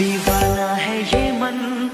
दीवाना है ये मन।